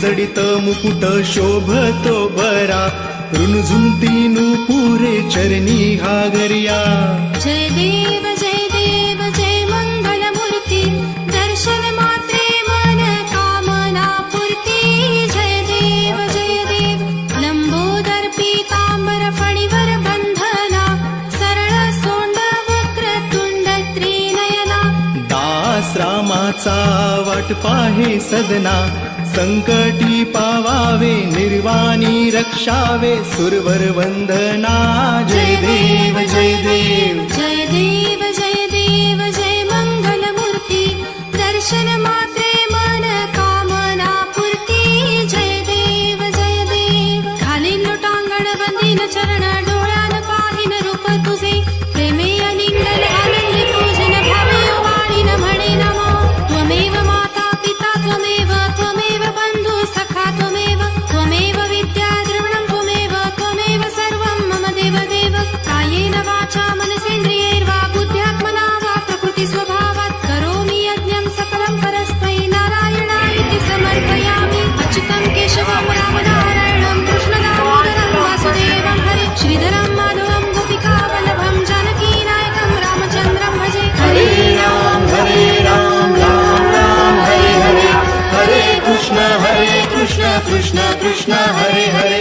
जडित मुकुट शोभतो बरा. रुणझुंती पुरे चरणी घागरिया जय देव जय देव जय मंगल मूर्ती दर्शन मात्रे मन कामना पूर्ती. जय देव जय देव. लंबोदर पीतांबर फणीवर बंधना. सरळ सोंड वक्र तुंड त्रिनयना. दास रामाचा वाट पाहे सदना संकटी पावावे निर्वाणी रक्षावे सुरवर वंदना। जय देव जय देव। जय देव जय देव जय मंगल मूर्ती दर्शन मात्रे मन कामना पूर्ती। जय देव जय देव। घालीन लोटांगण बंदीन चरण डोळ्यान पाहिन रूप वा प्रकृतिस्वभावात् करोमि यज्ञं सकलं परस्मै नारायणायति समर्पयामि। अच्युतं केशवं रामनारायणं कृष्णदामोदरं वासुदेवं हरे श्रीधरं माधवं गोपिकावल्लभं जानकीनायकं रामचन्द्रं भजे। हरे राम हरे राम राम राम हरे हरे। हरे कृष्ण हरे कृष्ण कृष्ण कृष्ण हरे हरे